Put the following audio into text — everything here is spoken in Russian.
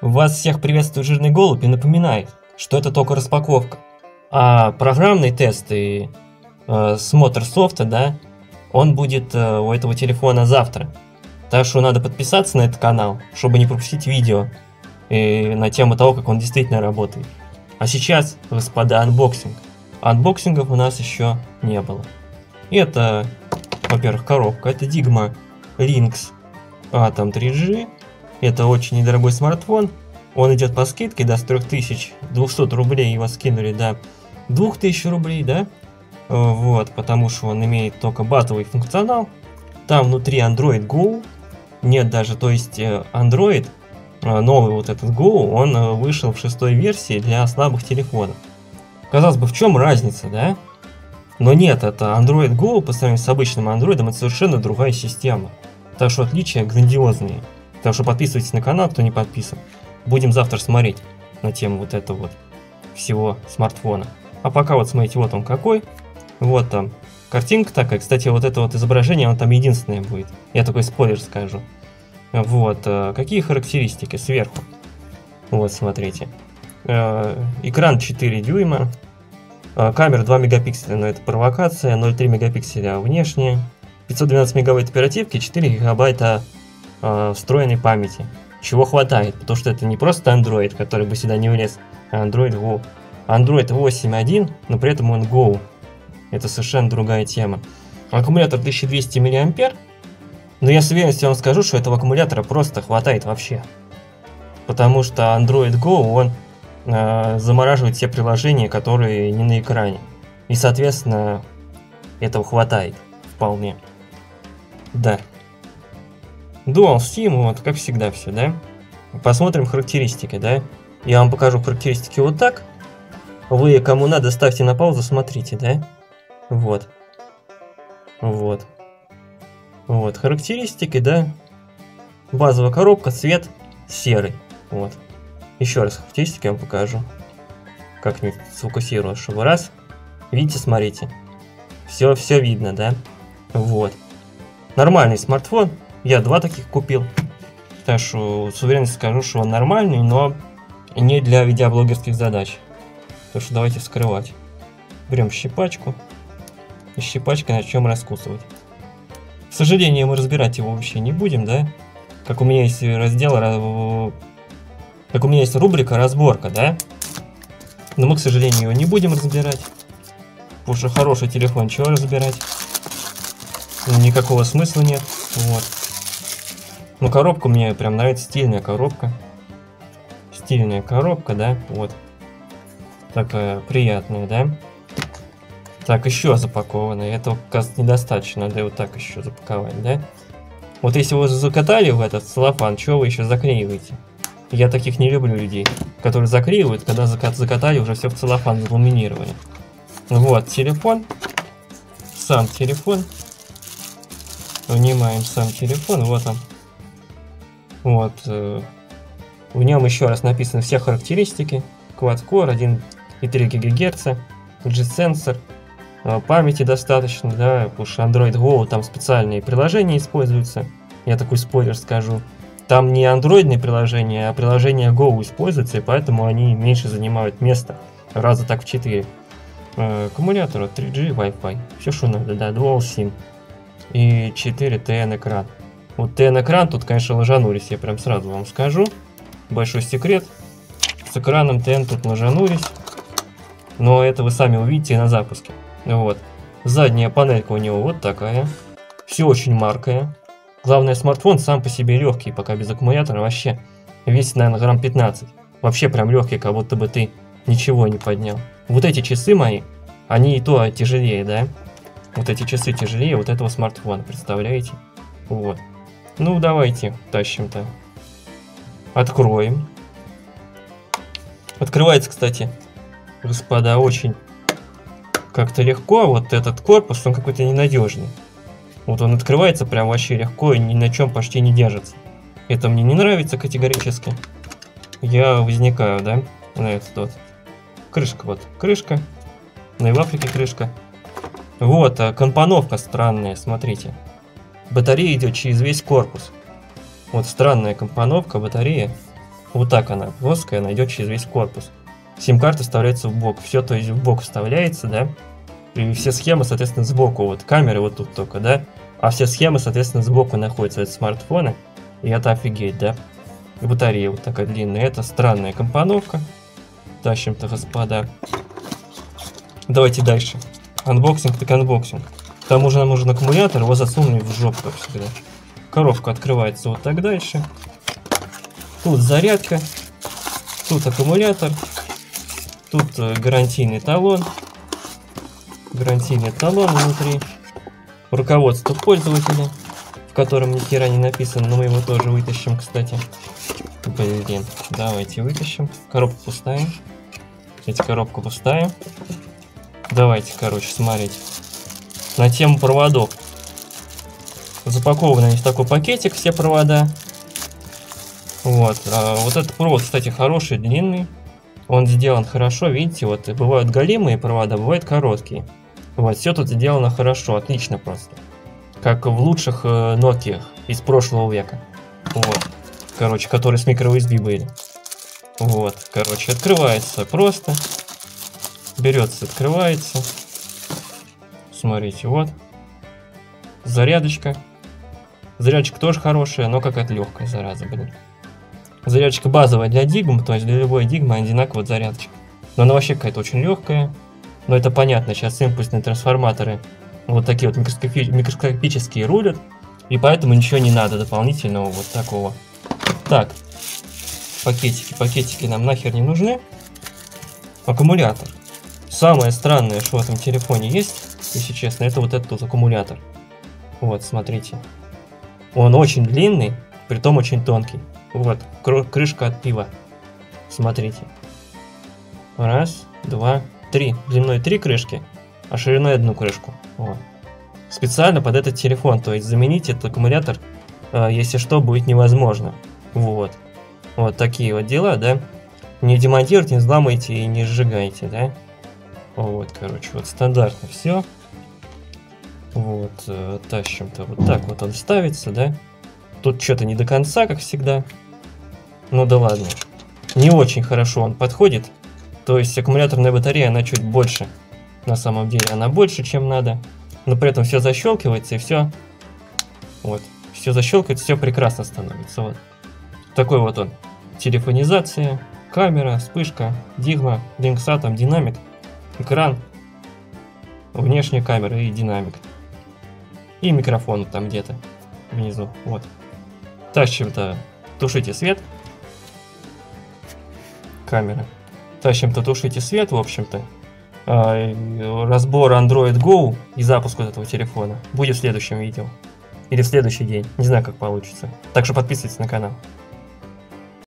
Вас всех приветствует Жирный Голубь и напоминает, что это только распаковка. А программный тест и э, смотр софта, да, он будет э, у этого телефона завтра. Так что надо подписаться на этот канал, чтобы не пропустить видео и на тему того, как он действительно работает. А сейчас, господа, unboxing. Unboxing ов у нас еще не было. И это, во-первых, коробка. Это Digma Lynx Atom 3G. Это очень недорогой смартфон. Он идет по скидке, да, с 3200 рублей его скинули до 2000 рублей, да. Вот, потому что он имеет только батовый функционал. Там внутри Android Go. Нет даже, то есть э, Android, э, новый вот этот Go, он э, вышел в шестой версии для слабых телефонов. Казалось бы, в чем разница, да? Но нет, это Android Go по сравнению с обычным Android, это совершенно другая система. Так что отличия грандиозные. Так что подписывайтесь на канал, кто не подписан. Будем завтра смотреть на тему вот этого вот всего смартфона. А пока вот смотрите, вот он какой. Вот там картинка такая. Кстати, вот это вот изображение, он там единственное будет. Я такой спойлер скажу. Вот. Э, какие характеристики сверху? Вот, смотрите. Э, экран 4 дюйма. Э, камера 2 мегапикселя, но это провокация. 0,3 мегапикселя внешне. 512 мегабайт оперативки, 4 гигабайта встроенной памяти. Чего хватает, потому что это не просто Android, который бы сюда не влез, а Android Go. Android 8.1, но при этом он Go. Это совершенно другая тема. Аккумулятор 1200 мА, но я с уверенностью вам скажу, что этого аккумулятора просто хватает вообще. Потому что Android Go, он э, замораживает все приложения, которые не на экране. И, соответственно, этого хватает вполне. Да. Dual Steam, вот как всегда все, да? Посмотрим характеристики, да? Я вам покажу характеристики вот так. Вы, кому надо, ставьте на паузу, смотрите, да? Вот. Вот. Вот, характеристики, да? Базовая коробка, цвет серый. Вот. Еще раз характеристики я вам покажу. Как-нибудь сфокусировать, чтобы раз. Видите, смотрите. Все, все видно, да? Вот. Нормальный смартфон, я два таких купил. Так что с уверенностью скажу, что он нормальный, но не для видеоблогерских задач. Так что давайте вскрывать. Берем щипачку. И щипачкой начнем раскусывать. К сожалению, мы разбирать его вообще не будем, да? Как у меня есть раздел, как у меня есть рубрика разборка, да? Но мы, к сожалению, его не будем разбирать. Потому хороший телефон, чего разбирать? Никакого смысла нет. Вот. Ну, коробка мне прям нравится, стильная коробка. Стильная коробка, да, вот. Такая приятная, да. Так, еще запакованная. Этого, кажется, недостаточно. Надо вот так еще запаковать, да? Вот если вы закатали в этот целлофан, что вы еще заклеиваете? Я таких не люблю людей, которые заклеивают, когда закатали, уже все в целлофан заламинировали. Вот, телефон. Сам телефон. Внимаем сам телефон, вот он. Вот. Э, в нем еще раз написаны все характеристики. Quad-core, 1,3 ГГц, G-сенсор, памяти достаточно, да, потому Android Go там специальные приложения используются. Я такой спойлер скажу. Там не андроидные приложения, а приложения Go используются, и поэтому они меньше занимают места. Раза так в 4. Э, аккумулятор 3G, Wi-Fi. Все, что надо, да, Dual SIM. И 4 TN экран. Вот TN-экран тут, конечно, ложанулись, я прям сразу вам скажу. Большой секрет. С экраном TN тут ложанулись. Но это вы сами увидите на запуске. Вот. Задняя панелька у него вот такая. Все очень маркое. Главное, смартфон сам по себе легкий, пока без аккумулятора вообще весит, наверное, грамм 15. Вообще прям легкий, как будто бы ты ничего не поднял. Вот эти часы мои, они и то тяжелее, да? Вот эти часы тяжелее вот этого смартфона, представляете? Вот. Ну, давайте тащим-то. Откроем. Открывается, кстати, господа, очень как-то легко. Вот этот корпус, он какой-то ненадежный. Вот он открывается прям вообще легко и ни на чем почти не держится. Это мне не нравится категорически. Я возникаю, да, на этот вот. Крышка вот, крышка. Ну и в Африке крышка. Вот, а компоновка странная, смотрите. Батарея идет через весь корпус. Вот странная компоновка батареи. Вот так она плоская, она идет через весь корпус. Сим-карта вставляется в бок. Все, то есть в бок вставляется, да? И все схемы, соответственно, сбоку. Вот камеры вот тут только, да? А все схемы, соответственно, сбоку находятся. Это смартфоны. И это офигеть, да? И батарея вот такая длинная. Это странная компоновка. Тащемта, господа. Давайте дальше. Unboxing так unboxing. К тому же нам нужен аккумулятор, его засунули в жопу, как всегда. Коробка открывается вот так дальше. Тут зарядка. Тут аккумулятор. Тут э, гарантийный талон. Гарантийный талон внутри. Руководство пользователя, в котором ни хера не написано, но мы его тоже вытащим, кстати. Блин, давайте вытащим. Коробка пустая. Эти коробка пустая. Давайте, короче, смотреть. На тему проводов. Запакованы в такой пакетик все провода. Вот. А вот этот провод, кстати, хороший, длинный. Он сделан хорошо, видите, вот бывают голимые провода, бывают короткие. Вот, все тут сделано хорошо, отлично просто. Как в лучших э, Nokia из прошлого века. Вот. Короче, которые с microUSB были. Вот, короче, открывается просто. Берется, открывается. Смотрите, вот. Зарядочка. Зарядочка тоже хорошая, но какая-то легкая, зараза, блин. Зарядочка базовая для дигм, то есть для любой дигмы одинаковая зарядочка. Но она вообще какая-то очень легкая. Но это понятно, сейчас импульсные трансформаторы вот такие вот микроскопи микроскопические рулят. И поэтому ничего не надо дополнительного вот такого. Так, пакетики, пакетики нам нахер не нужны. Аккумулятор. Самое странное, что в этом телефоне есть, если честно, это вот этот вот аккумулятор. Вот, смотрите. Он очень длинный, притом очень тонкий. Вот, крышка от пива. Смотрите. Раз, два, три. Длиной три крышки, а шириной одну крышку. Вот. Специально под этот телефон. То есть заменить этот аккумулятор, э, если что, будет невозможно. Вот. Вот такие вот дела, да. Не демонтируйте, не взламывайте и не сжигайте, да. Вот, короче, вот стандартно все. Вот, э, тащим-то вот так вот он ставится, да. Тут что-то не до конца, как всегда. Ну да ладно. Не очень хорошо он подходит. То есть аккумуляторная батарея, она чуть больше. На самом деле она больше, чем надо. Но при этом все защелкивается и все. Вот. Все защелкивается, все прекрасно становится. Вот. Такой вот он. Телефонизация, камера, вспышка, дигма, линксатом, динамик, экран, внешняя камера и динамик. И микрофон там где-то внизу. Вот. Тащим-то, тушите свет. Камера. Тащим-то, тушите свет, в общем-то. А, разбор Android Go и запуск вот этого телефона будет в следующем видео. Или в следующий день. Не знаю, как получится. Так что подписывайтесь на канал.